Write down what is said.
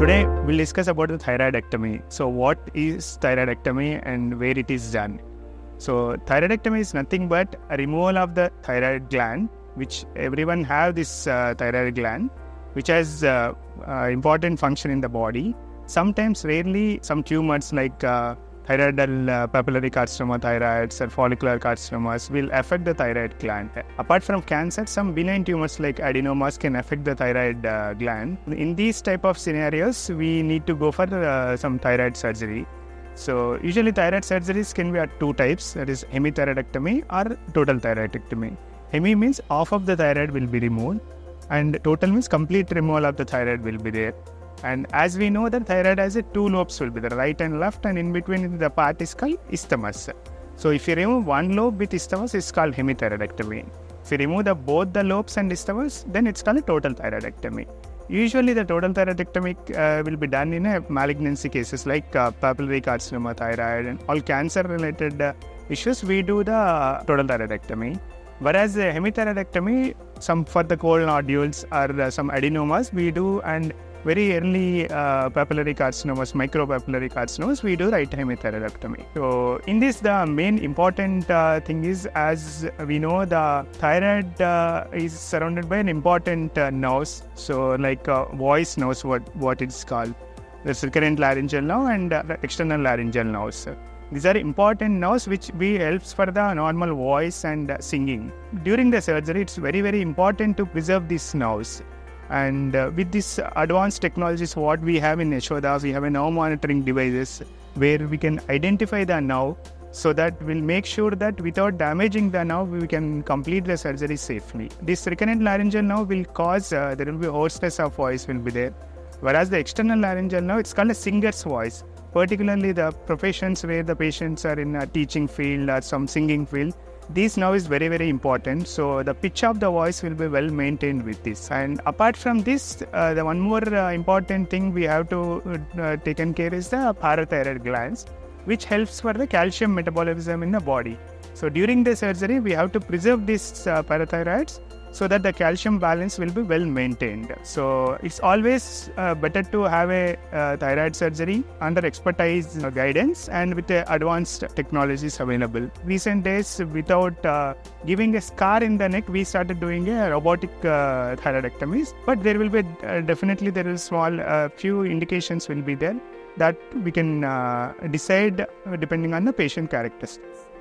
Today we'll discuss about the thyroidectomy. So what is thyroidectomy and where it is done? So thyroidectomy is nothing but a removal of the thyroid gland, which everyone have this uh, thyroid gland, which has uh, uh, important function in the body. Sometimes, rarely, some tumors like thyroidal uh, papillary carcinoma thyroids or follicular carcinomas will affect the thyroid gland. Apart from cancer, some benign tumors like adenomas can affect the thyroid uh, gland. In these type of scenarios, we need to go for uh, some thyroid surgery. So usually thyroid surgeries can be at two types, that is hemithyroidectomy or total thyroidectomy. Hemi means half of the thyroid will be removed and total means complete removal of the thyroid will be there. And as we know, the thyroid has two lobes will be the right and left, and in between the part is called isthmus. So if you remove one lobe with isthmus, it's called hemithyroidectomy. If you remove the both the lobes and isthmus, then it's called a total thyroidectomy. Usually, the total thyroidectomy uh, will be done in a malignancy cases like uh, papillary carcinoma, thyroid, and all cancer-related uh, issues. We do the total thyroidectomy. Whereas the hemithyroidectomy, some for the cold nodules or some adenomas, we do and very early uh, papillary carcinomas, micropapillary carcinomas, we do right hemithyroidectomy. So in this, the main important uh, thing is, as we know, the thyroid uh, is surrounded by an important uh, nerves. So like uh, voice nose, what what it's called. There's recurrent laryngeal nerve and uh, external laryngeal nerves. These are important nerves which we helps for the normal voice and singing. During the surgery, it's very very important to preserve these nerves. And uh, with this advanced technologies, what we have in Yashoda, we have a nerve monitoring devices where we can identify the nerve so that we'll make sure that without damaging the nerve, we can complete the surgery safely. This recurrent laryngeal nerve will cause, uh, there will be hoarseness of voice will be there. Whereas the external laryngeal nerve, it's called a singer's voice. Particularly the professions where the patients are in a teaching field or some singing field, this now is very very important. So the pitch of the voice will be well maintained with this. And apart from this uh, the one more uh, important thing we have to uh, taken care is the parathyroid glands which helps for the calcium metabolism in the body. So during the surgery we have to preserve these uh, parathyroids so that the calcium balance will be well maintained. So it's always uh, better to have a uh, thyroid surgery under expertise uh, guidance and with the advanced technologies available. Recent days, without uh, giving a scar in the neck, we started doing a robotic uh, thyroidectomies. But there will be uh, definitely there is small few indications will be there that we can decide depending on the patient characteristics.